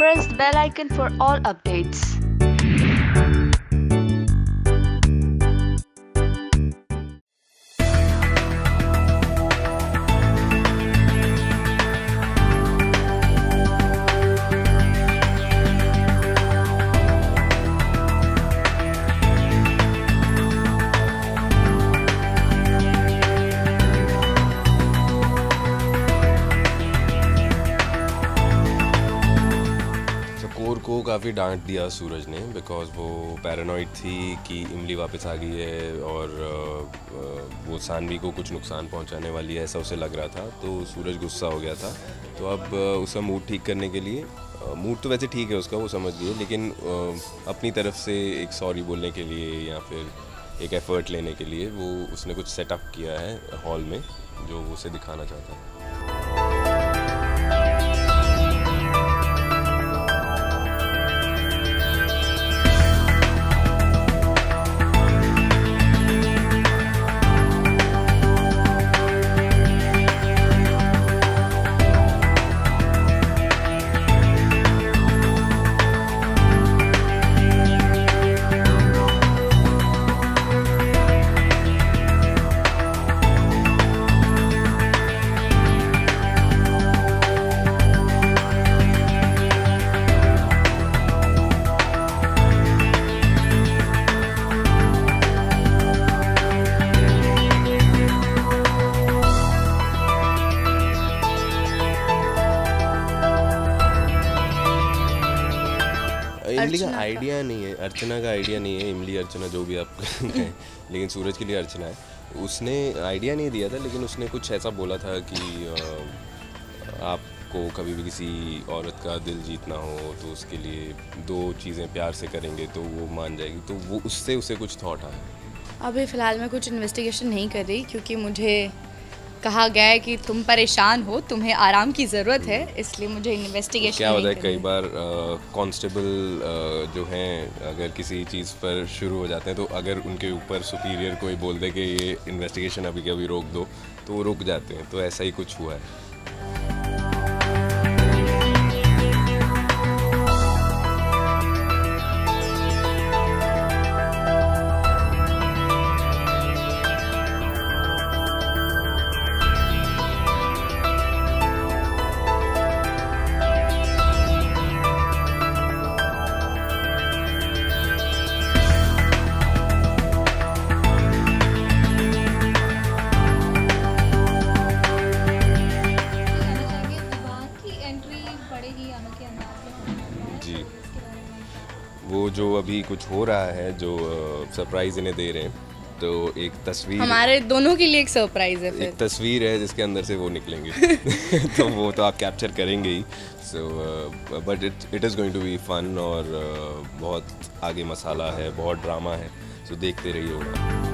press the bell icon for all updates. काफ़ी डांट दिया सूरज ने बिकॉज़ वो पैरानॉइड थी कि इमली वापस आ गई है और वो सानवी को कुछ नुकसान पहुँचाने वाली है, ऐसा उसे लग रहा था। तो सूरज गुस्सा हो गया था। तो अब उसका मूड ठीक करने के लिए मूड तो वैसे ठीक है उसका, वो समझ लिए, लेकिन अपनी तरफ़ से एक सॉरी बोलने के लिए या फिर एक एफर्ट लेने के लिए वो उसने कुछ सेटअप किया है हॉल में, जो उसे दिखाना चाहता है। इमली का आइडिया नहीं है अर्चना का आइडिया नहीं है इमली अर्चना जो भी आप कहें लेकिन सूरज के लिए अर्चना है। उसने आइडिया नहीं दिया था लेकिन उसने कुछ ऐसा बोला था कि आपको कभी भी किसी औरत का दिल जीतना हो तो उसके लिए दो चीज़ें प्यार से करेंगे तो वो मान जाएगी। तो वो उससे उसे कुछ थॉट आया। अभी फ़िलहाल मैं कुछ इन्वेस्टिगेशन नहीं कर रही क्योंकि मुझे कहा गया है कि तुम परेशान हो तुम्हें आराम की ज़रूरत है इसलिए मुझे इन्वेस्टिगेशन क्या होता है कई बार कांस्टेबल जो हैं अगर किसी चीज़ पर शुरू हो जाते हैं तो अगर उनके ऊपर सुपीरियर कोई बोल दे कि ये इन्वेस्टिगेशन अभी कभी अभी रोक दो तो वो रुक जाते हैं तो ऐसा ही कुछ हुआ है। अंदाज जी। वो जो अभी कुछ हो रहा है जो सरप्राइज़ इन्हें दे रहे हैं तो एक तस्वीर हमारे दोनों के लिए एक सरप्राइज़ है एक तस्वीर है जिसके अंदर से वो निकलेंगे। तो वो तो आप कैप्चर करेंगे ही। So but it it is going to be fun और uh, बहुत आगे मसाला है बहुत ड्रामा है। सो so, देखते रहिए। होगा